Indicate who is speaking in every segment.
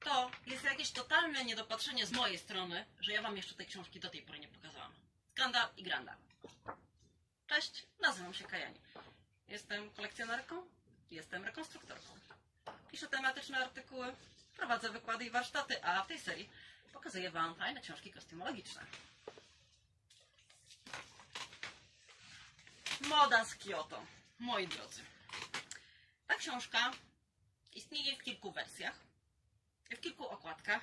Speaker 1: to jest jakieś totalne niedopatrzenie z mojej strony, że ja Wam jeszcze tej książki do tej pory nie pokazałam. Skandal i granda. Cześć, nazywam się Kajani. Jestem kolekcjonerką, jestem rekonstruktorką. Piszę tematyczne artykuły, prowadzę wykłady i warsztaty, a w tej serii pokazuję Wam fajne książki kostiumologiczne. Moda z Kyoto. Moi drodzy. Ta książka istnieje w kilku wersjach, w kilku okładkach.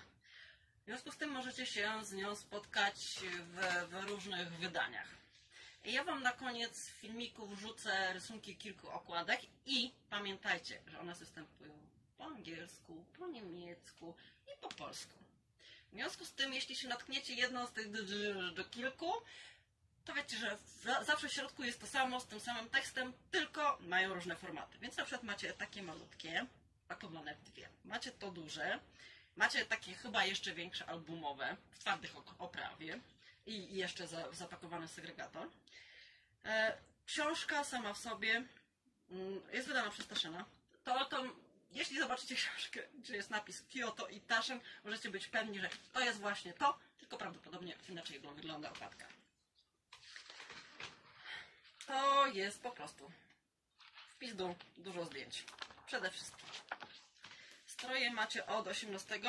Speaker 1: W związku z tym możecie się z nią spotkać w, w różnych wydaniach. Ja Wam na koniec filmiku wrzucę rysunki kilku okładek i pamiętajcie, że one występują po angielsku, po niemiecku i po polsku. W związku z tym, jeśli się natkniecie jedną z tych do, kilku, to wiecie, że za, zawsze w środku jest to samo, z tym samym tekstem, tylko mają różne formaty. Więc na przykład macie takie malutkie, pakowane w dwie. Macie to duże, macie takie chyba jeszcze większe albumowe, w twardych oprawie i, jeszcze za, zapakowany segregator. E, książka sama w sobie mm, jest wydana przez Taszyna. To, to jeśli zobaczycie książkę, gdzie jest napis Kyoto i Taszen, możecie być pewni, że to jest właśnie to, tylko prawdopodobnie inaczej wygląda okładka. To jest po prostu w pizdu dużo zdjęć. Przede wszystkim. Stroje macie od 18.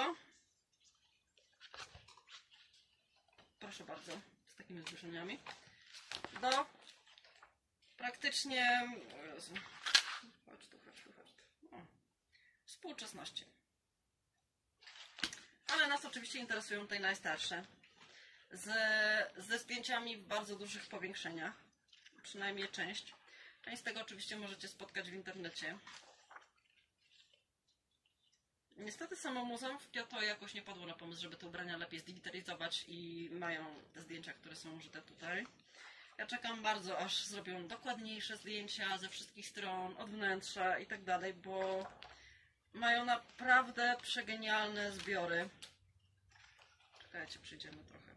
Speaker 1: Proszę bardzo, z takimi zbliżeniami. Do praktycznie. Jezu. Chodź tu, chodź chodź. Współczesności. Ale nas oczywiście interesują te najstarsze. Z, ze zdjęciami w bardzo dużych powiększeniach. Przynajmniej część. Część z tego oczywiście możecie spotkać w internecie. Niestety samo muzeum w Kyoto jakoś nie padło na pomysł, żeby te ubrania lepiej zdigitalizować i mają te zdjęcia, które są użyte tutaj. Ja czekam bardzo, aż zrobią dokładniejsze zdjęcia ze wszystkich stron, od wnętrza i tak dalej, bo mają naprawdę przegenialne zbiory. Czekajcie, przyjdziemy trochę.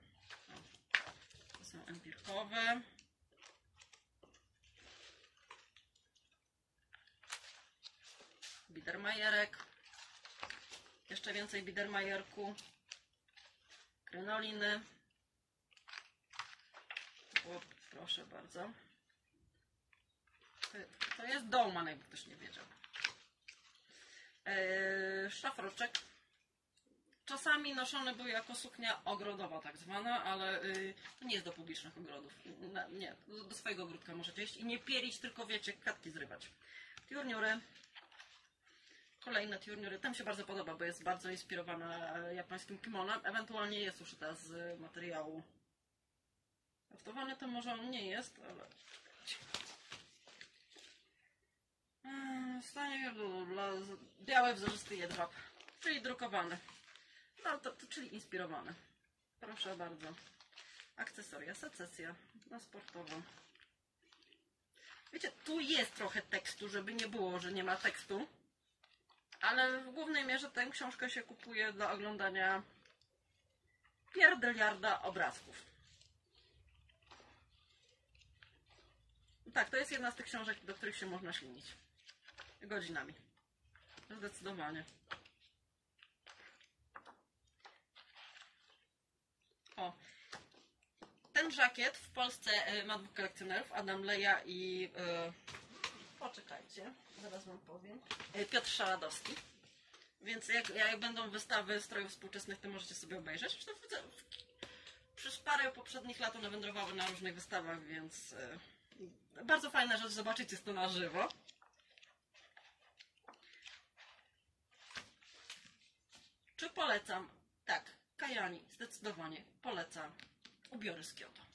Speaker 1: O, to są empirkowe. Biedermajerek. Jeszcze więcej Biedermajerku. Krynoliny. O, proszę bardzo. To jest Dolman, jakby ktoś nie wiedział. Eee, szlafroczek. Czasami noszone były jako suknia ogrodowa tak zwana, ale y, to nie jest do publicznych ogrodów. Na, nie, do, do, swojego ogródka możecie iść i nie pielić, tylko wiecie, kwiatki zrywać. Tiurniury. Kolejne tiurniury. Tam się bardzo podoba, bo jest bardzo inspirowana japońskim kimonem. Ewentualnie jest uszyta z materiału Haftowany to może on nie jest, ale... Stanie biały wzorzysty jedwab, czyli drukowany. No, to, to, czyli inspirowany. Proszę bardzo. Akcesoria, secesja na sportowo. Wiecie, tu jest trochę tekstu, żeby nie było, że nie ma tekstu. Ale w głównej mierze tę książkę się kupuje dla oglądania pierdeliarda obrazków. Tak, to jest jedna z tych książek, do których się można ślinić. Godzinami. Zdecydowanie. O. Ten żakiet w Polsce e, ma dwóch kolekcjonerów, Adam Leja i... Poczekajcie, zaraz wam powiem. E, Piotr Szaradowski. Więc jak, jak będą wystawy strojów współczesnych, to możecie sobie obejrzeć. Przez parę poprzednich lat one wędrowały na różnych wystawach, więc... Yy, bardzo fajna rzecz, zobaczyć jest to na żywo. Czy polecam? Tak, Kajani, zdecydowanie polecam ubiory z Kyoto.